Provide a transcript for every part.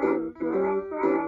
Thank you.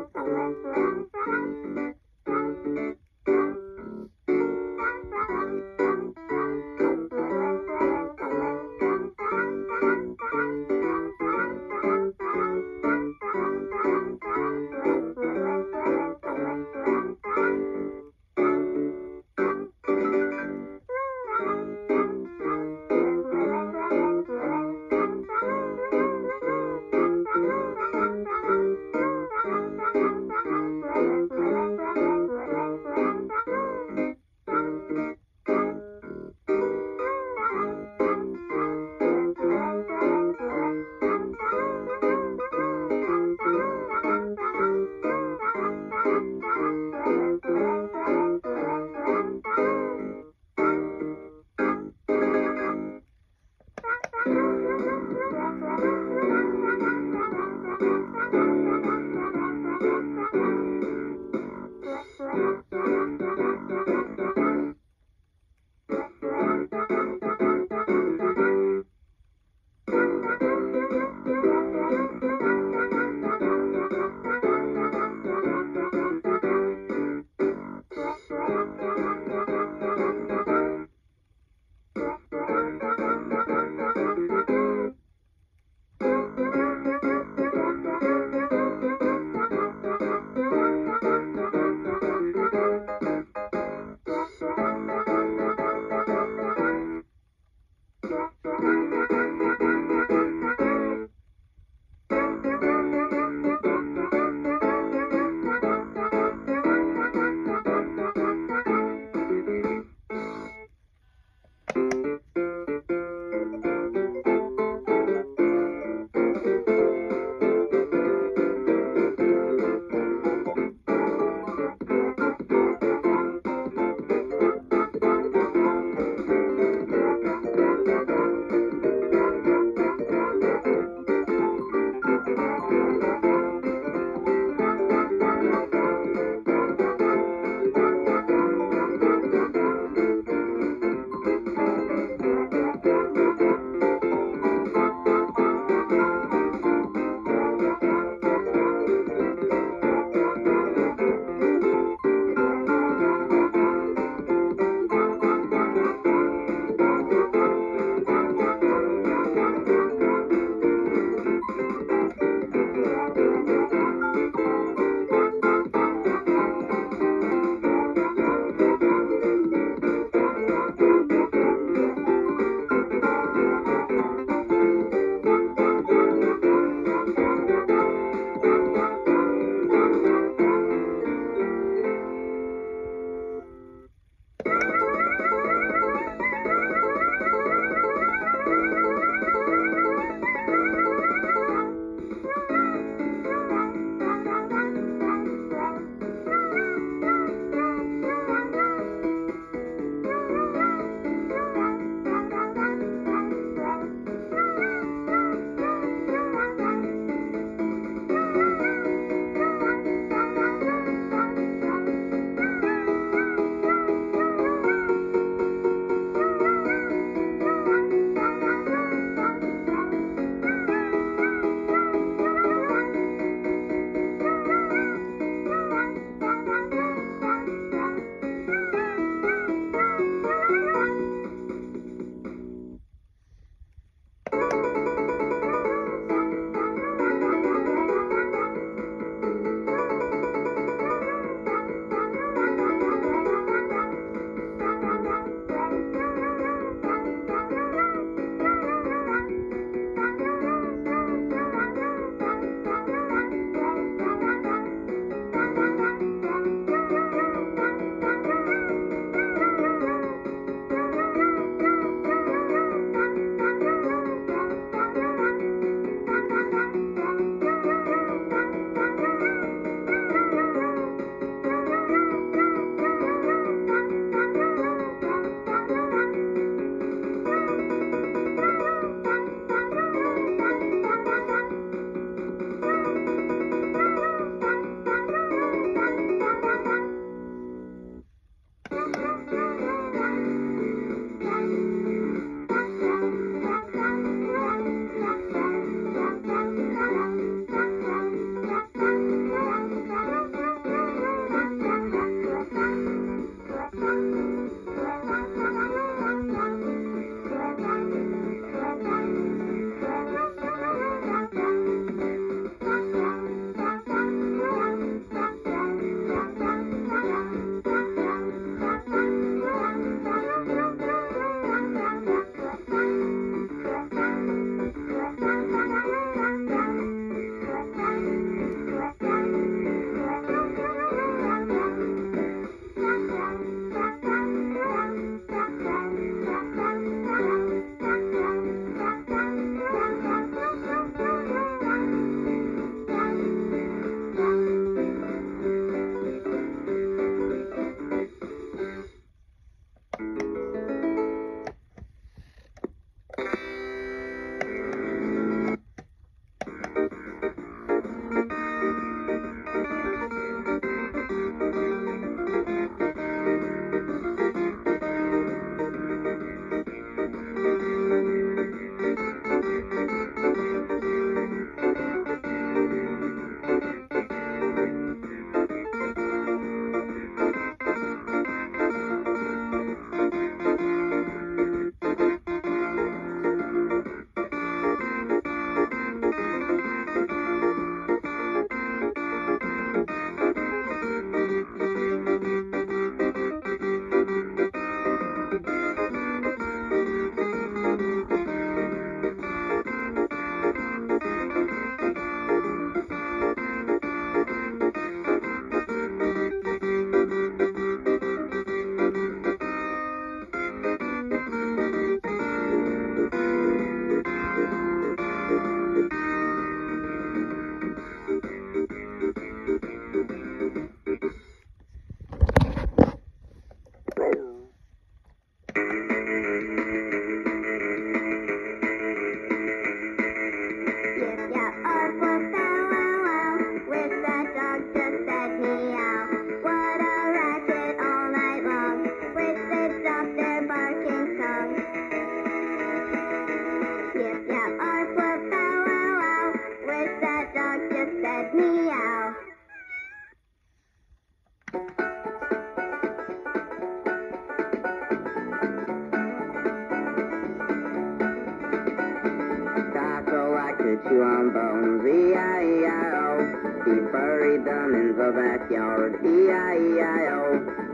The backyard. E-I-E-I-O.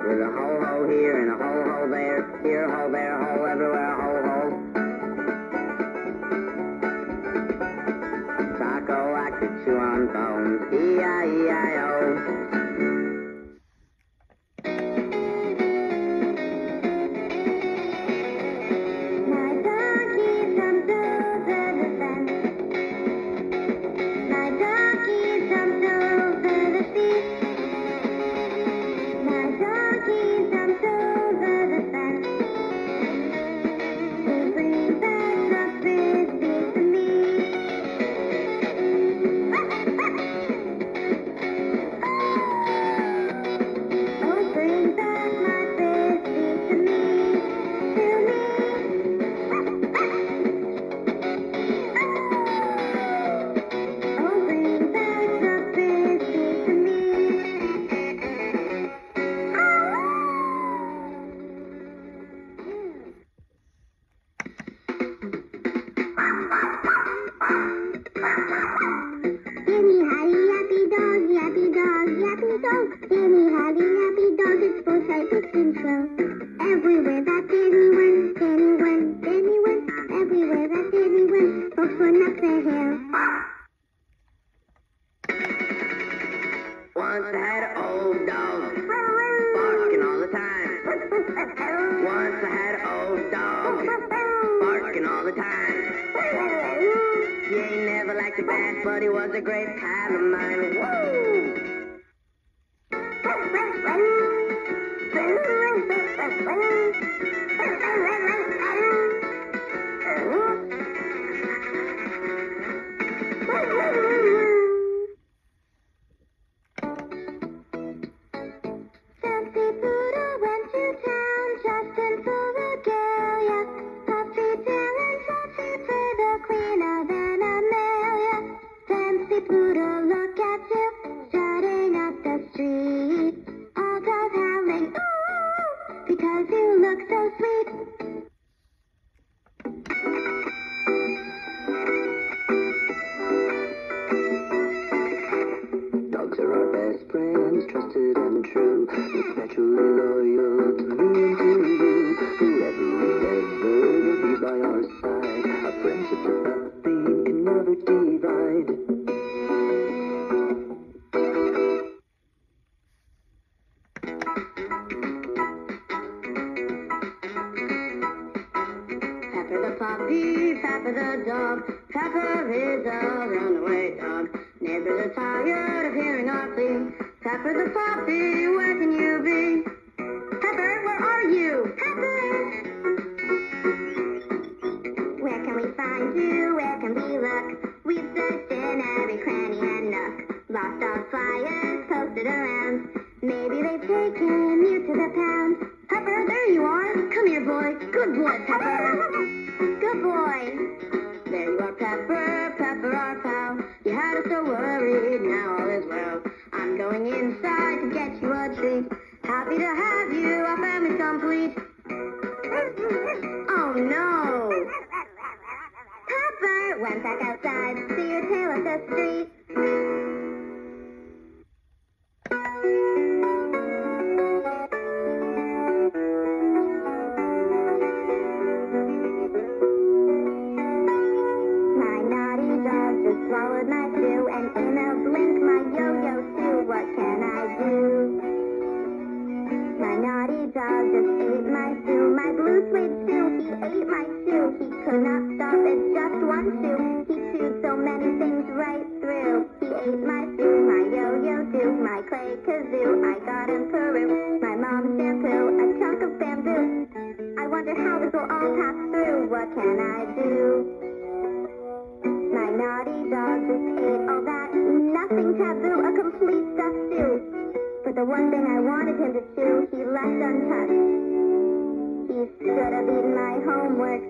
With a hole here and a hole there. Here hole there, hole everywhere, hole Once I had an old dog, barking all the time. Once I had an old dog, barking all the time. He ain't never liked a bat, but he was a great pal of mine. Good boy, Pepper. Good boy. There you are, Pepper, Pepper, our pal. You had us so worried, now all is well. I'm going inside to get you a treat. Happy to have you, our family's complete. Shoe. He could not stop at just one shoe. He chewed so many things right through. He ate my shoe, my yo-yo too, my clay kazoo. I got in Peru, my mom's shampoo, a chunk of bamboo. I wonder how this will all pass through. What can I do? My naughty dog just ate all that. Nothing taboo, a complete stuffed stew. But the one thing I wanted him to chew, he left untouched. He should have eaten my homework